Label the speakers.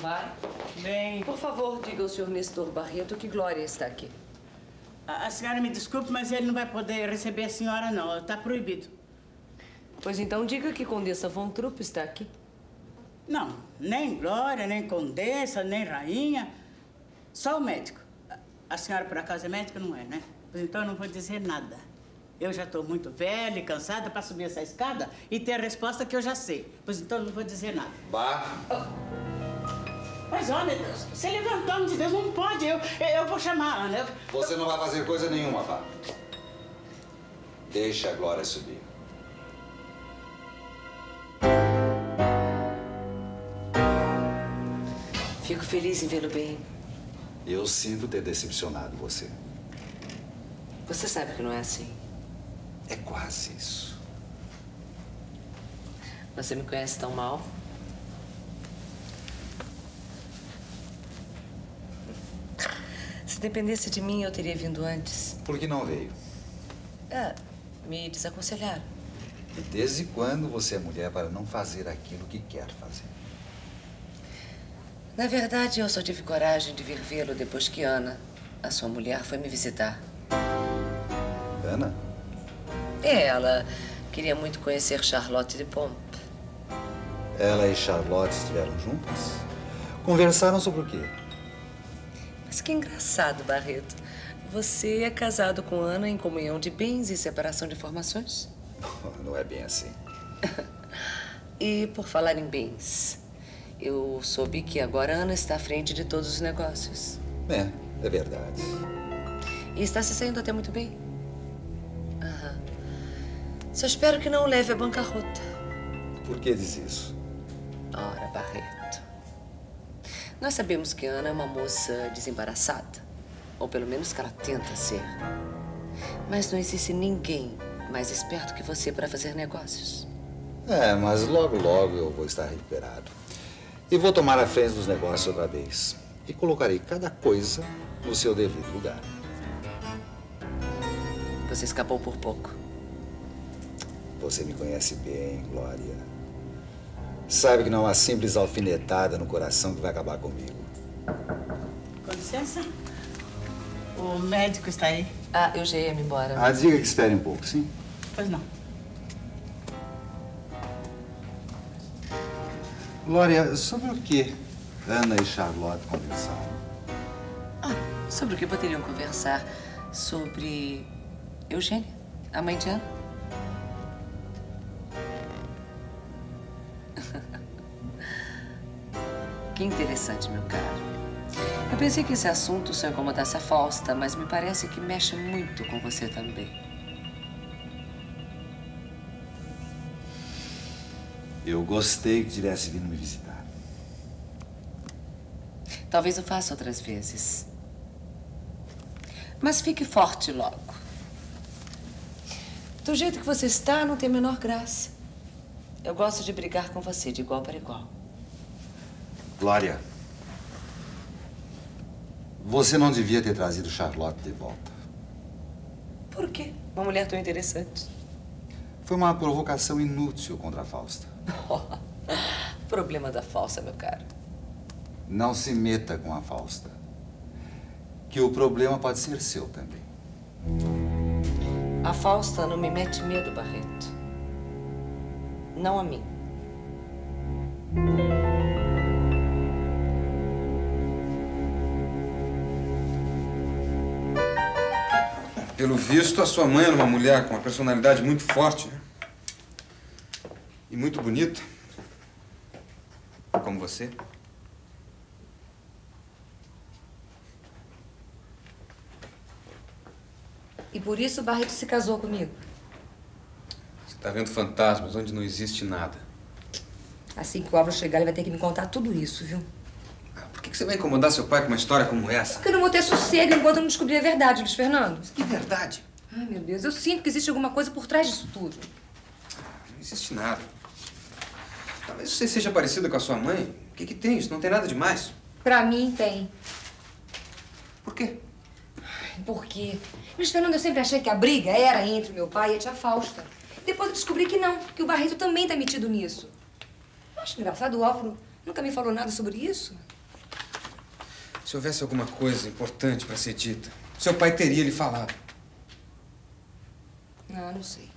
Speaker 1: Vai?
Speaker 2: Bem,
Speaker 1: Por favor, diga ao senhor Nestor Barreto que Glória está aqui.
Speaker 2: a, a senhora me desculpe, mas ele não vai poder receber a senhora, não. Está proibido.
Speaker 1: Pois então diga que Condessa Von Trupp está aqui.
Speaker 2: Não, nem Glória, nem Condessa, nem Rainha. Só o médico. A, a senhora, por acaso, é médica? Não é, né? Pois então eu não vou dizer nada. Eu já estou muito velha e cansada para subir essa escada e ter a resposta que eu já sei. Pois então eu não vou dizer nada.
Speaker 3: Bah,
Speaker 2: Mas olha, Deus, você levantou, homem de Deus, não pode. Eu, eu, vou chamar Ana. Eu-
Speaker 3: você não vai fazer coisa nenhuma, Bah. Deixa a Glória subir.
Speaker 1: Fico feliz em vê-lo bem.
Speaker 3: Eu sinto ter decepcionado você.
Speaker 1: Você sabe que não é assim.
Speaker 3: É quase isso.
Speaker 1: Você me conhece tão mal. Dependesse de mim, eu teria vindo antes.
Speaker 3: Por que não veio?
Speaker 1: É, me desaconselharam.
Speaker 3: E desde quando você é mulher para não fazer aquilo que quer fazer?
Speaker 1: Na verdade, eu só tive coragem de vir vê-lo depois que Ana, a sua mulher, foi me visitar.
Speaker 3: Ana?
Speaker 1: É, ela queria muito conhecer Charlotte de Pompe.
Speaker 3: Ela e Charlotte estiveram juntas? Conversaram sobre o quê?
Speaker 1: Mas que engraçado, Barreto. Você é casado com Ana em comunhão de bens e separação de informações?
Speaker 3: Não é bem assim.
Speaker 1: E por falar em bens, eu soube que agora Ana está à frente de todos os negócios.
Speaker 3: É, é verdade.
Speaker 1: E está se saindo até muito bem. Aham. Só espero que não o leve à bancarrota.
Speaker 3: Por que diz isso?
Speaker 1: Ora, Barreto. Nós sabemos que Ana é uma moça desembaraçada. Ou pelo menos que ela tenta ser. Mas não existe ninguém mais esperto que você para fazer negócios.
Speaker 3: É, mas logo, logo eu vou estar recuperado. E vou tomar a frente dos negócios outra vez. E colocarei cada coisa no seu devido lugar.
Speaker 1: Você escapou por pouco.
Speaker 3: Você me conhece bem, Glória. Sabe que não há uma simples alfinetada no coração que vai acabar comigo.
Speaker 2: Com licença. O médico está aí.
Speaker 1: Ah, eu já ia me embora.
Speaker 3: Ah, diga que espere um pouco, sim?
Speaker 2: Pois não.
Speaker 3: Glória, sobre o que Ana e Charlotte conversaram?
Speaker 1: Ah, sobre o que poderiam conversar? Sobre Eugênia, a mãe de Ana? Que interessante, meu caro. Eu pensei que esse assunto só incomodasse a Fausta, mas me parece que mexe muito com você também.
Speaker 3: Eu gostei que tivesse vindo me visitar.
Speaker 1: Talvez eu faça outras vezes. Mas fique forte logo. Do jeito que você está, não tem a menor graça. Eu gosto de brigar com você de igual para igual.
Speaker 3: Glória, você não devia ter trazido Charlotte de volta.
Speaker 1: Por quê? Uma mulher tão interessante.
Speaker 3: Foi uma provocação inútil contra a Fausta.
Speaker 1: Problema da falsa, meu caro.
Speaker 3: Não se meta com a Fausta. Que o problema pode ser seu também.
Speaker 1: A Fausta não me mete medo, Barreto. Não a mim.
Speaker 4: Pelo visto, a sua mãe era uma mulher com uma personalidade muito forte, né? E muito bonita. Como você.
Speaker 5: E por isso o Barreto se casou comigo.
Speaker 4: Você está vendo fantasmas onde não existe nada.
Speaker 5: Assim que o Álvaro chegar, ele vai ter que me contar tudo isso, viu?
Speaker 4: Ah, Por que você vai incomodar seu pai com uma história como essa?
Speaker 5: Porque eu não vou ter sossego enquanto eu não descobrir a verdade, Luiz Fernando.
Speaker 4: Que verdade.
Speaker 5: Ai, meu Deus, eu sinto que existe alguma coisa por trás disso tudo.
Speaker 4: Não existe nada. Talvez você seja parecida com a sua mãe. O que, que tem? Isso não tem nada demais.
Speaker 5: Pra mim, tem.
Speaker 4: Por quê?
Speaker 5: Por quê? Luiz Fernando, eu sempre achei que a briga era entre meu pai e a tia Fausta. Depois eu descobri que não, que o Barreto também tá metido nisso. Eu acho engraçado o Álvaro Nunca me falou nada sobre isso?
Speaker 4: Se houvesse alguma coisa importante para ser dita, seu pai teria lhe falado.
Speaker 5: Não, não sei.